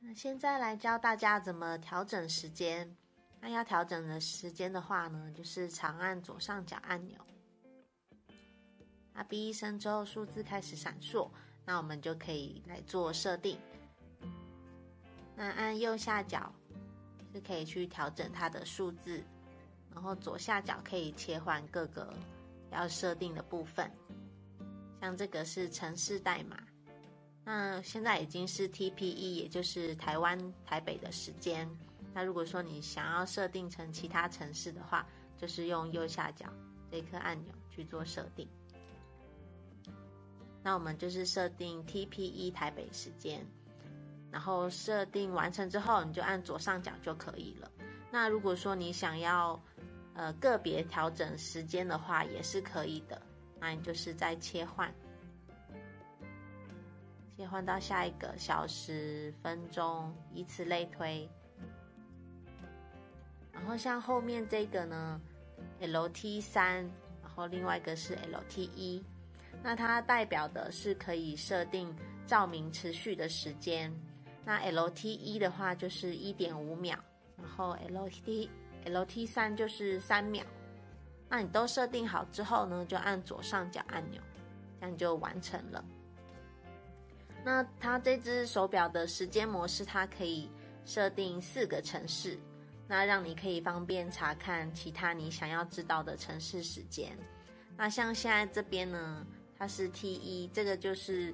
那现在来教大家怎么调整时间。那要调整的时间的话呢，就是长按左上角按钮。那哔一声之后，数字开始闪烁，那我们就可以来做设定。那按右下角是可以去调整它的数字，然后左下角可以切换各个要设定的部分。像这个是城市代码，那现在已经是 TPE，也就是台湾台北的时间。那如果说你想要设定成其他城市的话，就是用右下角这颗按钮去做设定。那我们就是设定 TPE 台北时间，然后设定完成之后，你就按左上角就可以了。那如果说你想要呃个别调整时间的话，也是可以的。那你就是再切换，切换到下一个小时、分钟，以此类推。然后像后面这个呢，LT 三，然后另外一个是 LT 一，那它代表的是可以设定照明持续的时间。那 LT 一的话就是一点五秒，然后 LT LT 三就是三秒。那你都设定好之后呢，就按左上角按钮，这样就完成了。那它这只手表的时间模式，它可以设定四个城市。那让你可以方便查看其他你想要知道的城市时间。那像现在这边呢，它是 T 一，这个就是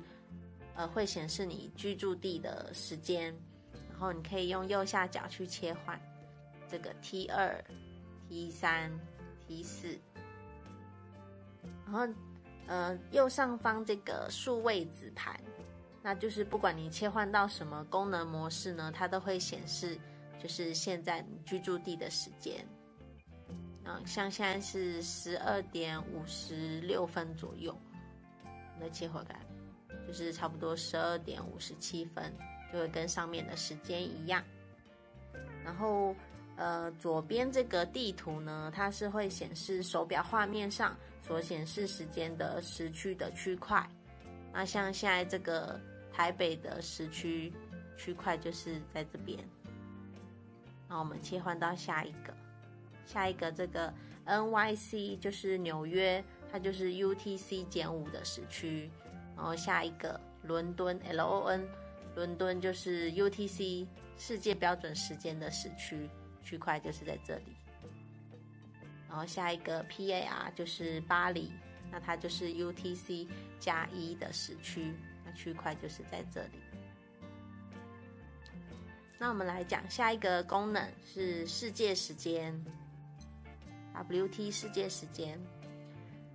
呃会显示你居住地的时间，然后你可以用右下角去切换这个 T 二、T 三、T 四，然后呃右上方这个数位子盘，那就是不管你切换到什么功能模式呢，它都会显示。就是现在你居住地的时间，嗯，像现在是十二点五十六分左右，那切回来就是差不多十二点五十七分，就会跟上面的时间一样。然后，呃，左边这个地图呢，它是会显示手表画面上所显示时间的时区的区块。那像现在这个台北的时区区块就是在这边。那我们切换到下一个，下一个这个 N Y C 就是纽约，它就是 U T C 减五的时区。然后下一个伦敦 L O N，伦敦就是 U T C 世界标准时间的时区区块就是在这里。然后下一个 P A R 就是巴黎，那它就是 U T C 加一的时区，区块就是在这里。那我们来讲下一个功能是世界时间，WT 世界时间。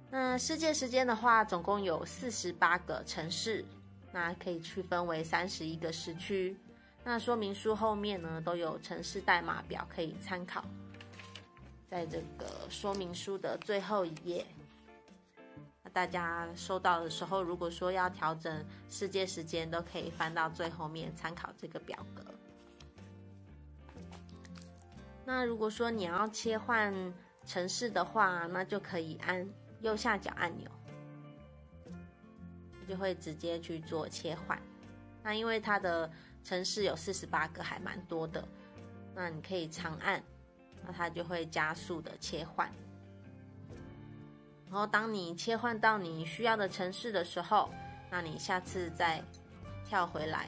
那世界时间的话，总共有四十八个城市，那可以区分为三十一个时区。那说明书后面呢都有城市代码表可以参考，在这个说明书的最后一页。大家收到的时候，如果说要调整世界时间，都可以翻到最后面参考这个表格。那如果说你要切换城市的话，那就可以按右下角按钮，就会直接去做切换。那因为它的城市有四十八个，还蛮多的，那你可以长按，那它就会加速的切换。然后当你切换到你需要的城市的时候，那你下次再跳回来。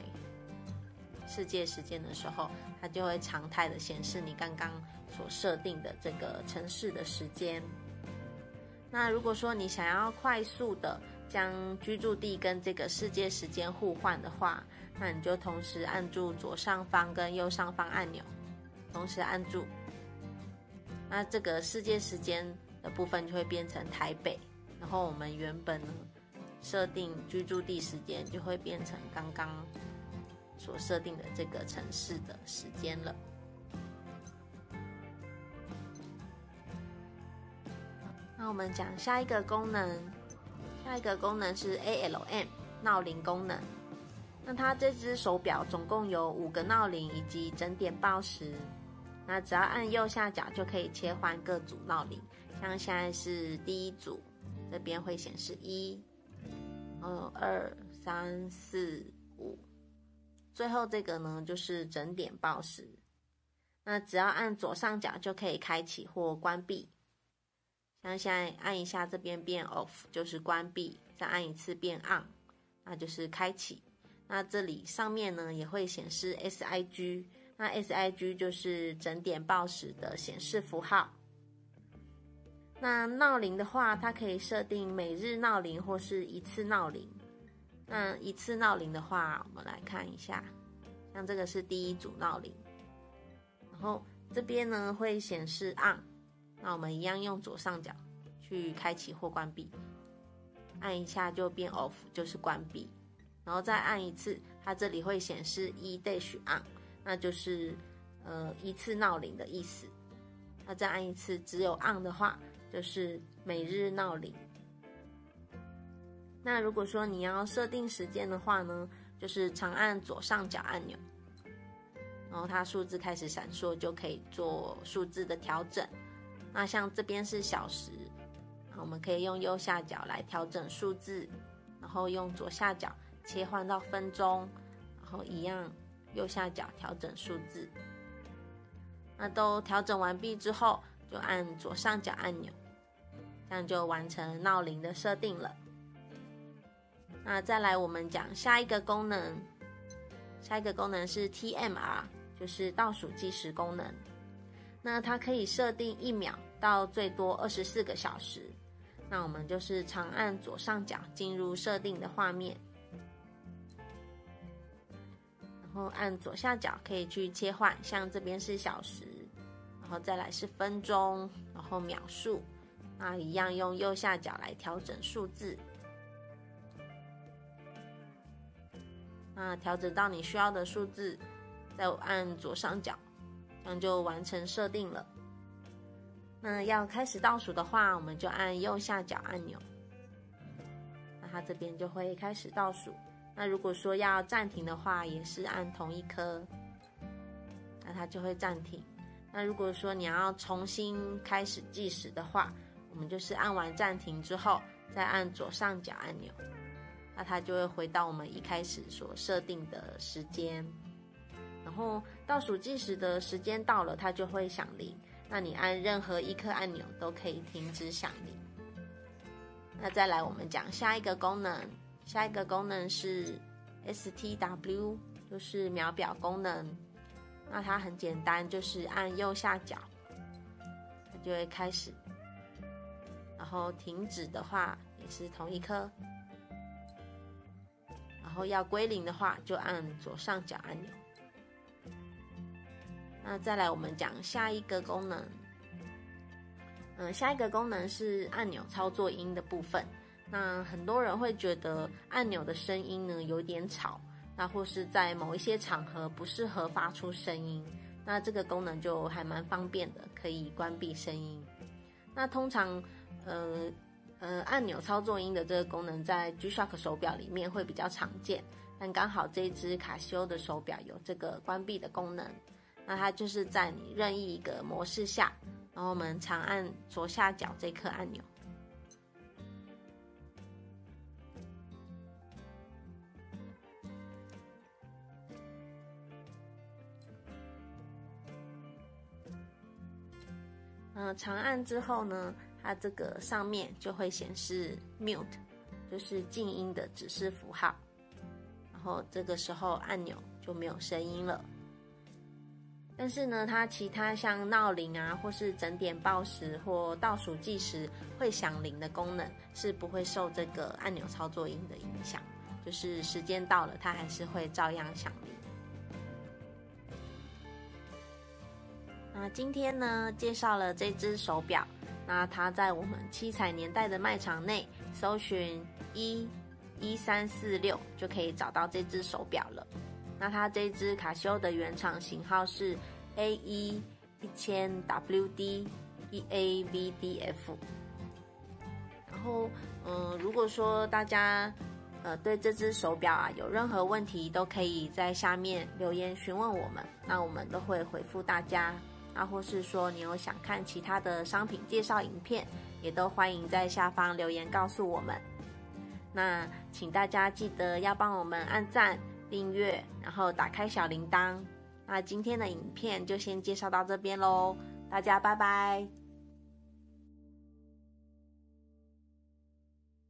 世界时间的时候，它就会常态的显示你刚刚所设定的这个城市的时间。那如果说你想要快速的将居住地跟这个世界时间互换的话，那你就同时按住左上方跟右上方按钮，同时按住，那这个世界时间的部分就会变成台北，然后我们原本设定居住地时间就会变成刚刚。所设定的这个城市的时间了。那我们讲下一个功能，下一个功能是 ALM 闹铃功能。那它这只手表总共有五个闹铃以及整点报时。那只要按右下角就可以切换各组闹铃。像现在是第一组，这边会显示一、二、三、四、五。最后这个呢就是整点报时。那只要按左上角就可以开启或关闭。像现在按一下这边变 off 就是关闭，再按一次变 on，那就是开启。那这里上面呢也会显示 SIG，那 SIG 就是整点报时的显示符号。那闹铃的话，它可以设定每日闹铃或是一次闹铃。那一次闹铃的话，我们来看一下，像这个是第一组闹铃，然后这边呢会显示 on，那我们一样用左上角去开启或关闭，按一下就变 off，就是关闭。然后再按一次，它这里会显示一 dash on，那就是呃一次闹铃的意思。那再按一次，只有 on 的话，就是每日闹铃。那如果说你要设定时间的话呢，就是长按左上角按钮，然后它数字开始闪烁，就可以做数字的调整。那像这边是小时，我们可以用右下角来调整数字，然后用左下角。切换到分钟，然后一样右下角调整数字。那都调整完毕之后，就按左上角按钮，这样就完成闹铃的设定了。那再来我们讲下一个功能，下一个功能是 TMR，就是倒数计时功能。那它可以设定一秒到最多二十四个小时。那我们就是长按左上角进入设定的画面。然后按左下角可以去切换，像这边是小时，然后再来是分钟，然后秒数，那一样用右下角来调整数字。那调整到你需要的数字，再按左上角，这样就完成设定了。那要开始倒数的话，我们就按右下角按钮，那它这边就会开始倒数。那如果说要暂停的话，也是按同一颗，那它就会暂停。那如果说你要重新开始计时的话，我们就是按完暂停之后，再按左上角按钮，那它就会回到我们一开始所设定的时间。然后倒数计时的时间到了，它就会响铃。那你按任何一颗按钮都可以停止响铃。那再来，我们讲下一个功能。下一个功能是 STW，就是秒表功能。那它很简单，就是按右下角，它就会开始。然后停止的话也是同一颗。然后要归零的话，就按左上角按钮。那再来，我们讲下一个功能。嗯，下一个功能是按钮操作音的部分。那很多人会觉得按钮的声音呢有点吵，那或是在某一些场合不适合发出声音，那这个功能就还蛮方便的，可以关闭声音。那通常，呃呃，按钮操作音的这个功能在 G-Shock 手表里面会比较常见，但刚好这只卡西欧的手表有这个关闭的功能，那它就是在你任意一个模式下，然后我们长按左下角这颗按钮。嗯，长按之后呢，它这个上面就会显示 mute，就是静音的指示符号。然后这个时候按钮就没有声音了。但是呢，它其他像闹铃啊，或是整点报时或倒数计时会响铃的功能，是不会受这个按钮操作音的影响。就是时间到了，它还是会照样响铃。那今天呢，介绍了这只手表。那它在我们七彩年代的卖场内搜寻一一三四六就可以找到这只手表了。那它这只卡西欧的原厂型号是 A 一一千 WD 一 AVDF。然后，嗯，如果说大家呃对这只手表啊有任何问题，都可以在下面留言询问我们，那我们都会回复大家。啊，或是说你有想看其他的商品介绍影片，也都欢迎在下方留言告诉我们。那请大家记得要帮我们按赞、订阅，然后打开小铃铛。那今天的影片就先介绍到这边喽，大家拜拜。